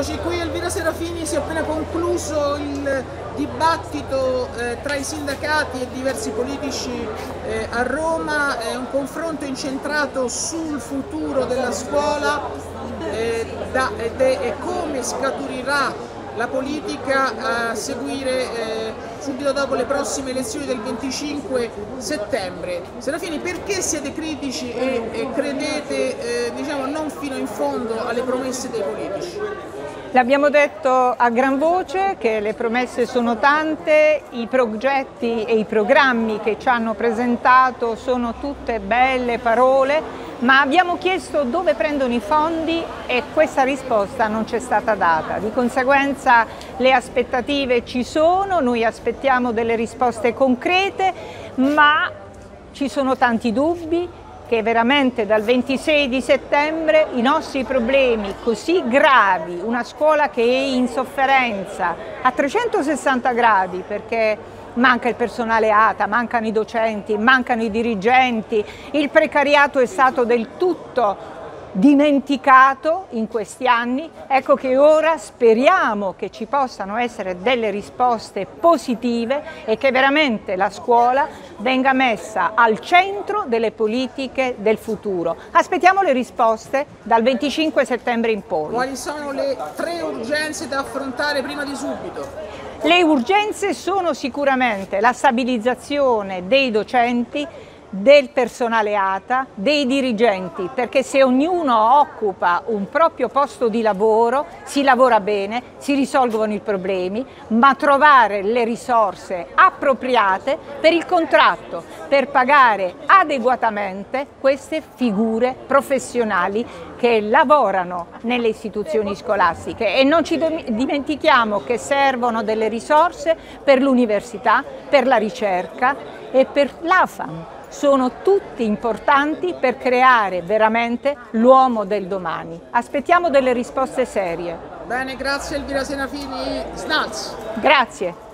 Eccoci qui, Elvira Serafini, si è appena concluso il dibattito eh, tra i sindacati e diversi politici eh, a Roma, è un confronto incentrato sul futuro della scuola eh, da, ed è, e come scaturirà la politica a seguire eh, subito dopo le prossime elezioni del 25 settembre. Serafini, perché siete critici e, e credete eh, diciamo, fino in fondo alle promesse dei politici? L'abbiamo detto a gran voce che le promesse sono tante, i progetti e i programmi che ci hanno presentato sono tutte belle parole, ma abbiamo chiesto dove prendono i fondi e questa risposta non ci è stata data. Di conseguenza le aspettative ci sono, noi aspettiamo delle risposte concrete, ma ci sono tanti dubbi che veramente dal 26 di settembre i nostri problemi così gravi, una scuola che è in sofferenza a 360 gradi perché manca il personale ATA, mancano i docenti, mancano i dirigenti, il precariato è stato del tutto dimenticato in questi anni, ecco che ora speriamo che ci possano essere delle risposte positive e che veramente la scuola venga messa al centro delle politiche del futuro. Aspettiamo le risposte dal 25 settembre in poi. Quali sono le tre urgenze da affrontare prima di subito? Le urgenze sono sicuramente la stabilizzazione dei docenti, del personale ATA, dei dirigenti, perché se ognuno occupa un proprio posto di lavoro si lavora bene, si risolvono i problemi, ma trovare le risorse appropriate per il contratto, per pagare adeguatamente queste figure professionali che lavorano nelle istituzioni scolastiche. E non ci dimentichiamo che servono delle risorse per l'università, per la ricerca e per l'AFAM sono tutti importanti per creare veramente l'uomo del domani. Aspettiamo delle risposte serie. Bene, grazie Elvira Senafini. Snaz. Grazie.